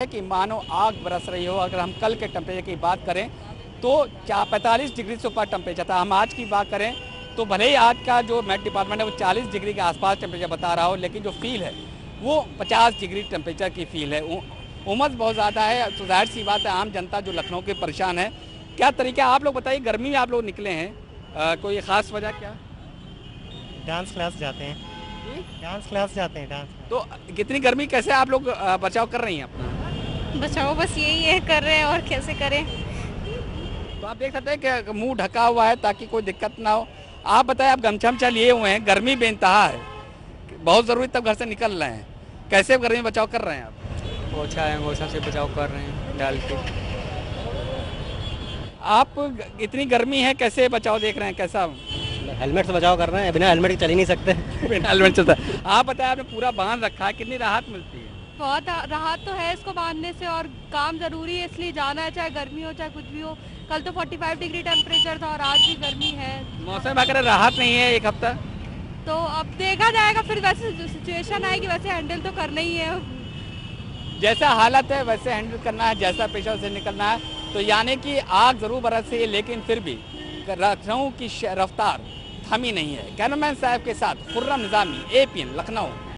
कि मानो आग बरस रही हो अगर हम कल के टेम्परेचर की बात करें तो क्या पैंतालीस डिग्री से ऊपर टेम्परेचर था? हम आज की बात करें तो भले ही आज का जो मेट डिपार्टमेंट है वो 40 डिग्री के आसपास टेम्परेचर बता रहा हो लेकिन जो फील है वो 50 डिग्री टेम्परेचर की फील है। उमस बहुत ज़्यादा है। तो ज़ाहिर सी बात है आम जनता जो लखनऊ के परेशान है क्या तरीका आप लोग बताइए गर्मी में आप लोग निकले हैं आ, कोई ख़ास वजह क्या? डांस क्लास जाते हैं। डांस क्लास जाते हैं डांस तो कितनी गर्मी कैसे आप लोग बचाव कर रही हैं अपना? बचाओ बस यही है कर रहे हैं और कैसे करें? तो आप देख सकते हैं कि मुँह ढका हुआ है ताकि कोई दिक्कत ना हो। आप बताएँ आप गमछा हमछा लिए हुए हैं गर्मी बेनतहा है। बहुत ज़रूरी तब घर से निकल रहे हैं। कैसे गर्मी बचाव कर रहे हैं आप? पोछा है पोछा से बचाव कर रहे हैं डाल के। आप इतनी गर्मी है कैसे बचाव देख रहे हैं? कैसा? हेलमेट से बचाव कर रहे हैं बिना हेलमेट के चल ही नहीं सकते। बिना हेलमेट चलता आप बताएँ आपने पूरा बाँध रखा है कितनी राहत मिलती है? बहुत राहत तो है इसको बांधने से और काम ज़रूरी है इसलिए जाना है चाहे गर्मी हो चाहे कुछ भी हो। कल तो 45 डिग्री टेम्परेचर था और आज भी गर्मी है। मौसम अगर राहत नहीं है एक हफ़्ता? तो अब देखा जाएगा फिर वैसे सिचुएशन आएगी वैसे हैंडल तो करना ही है। जैसा हालत है वैसे हैंडल करना है जैसा पेशा से निकलना है। तो यानी कि आग ज़रूर बरस रही है लेकिन फिर भी लखनऊ की रफ्तार थमी नहीं है। कैमरामैन साहब के साथ खुर्रम निज़ामी एपीएन लखनऊ।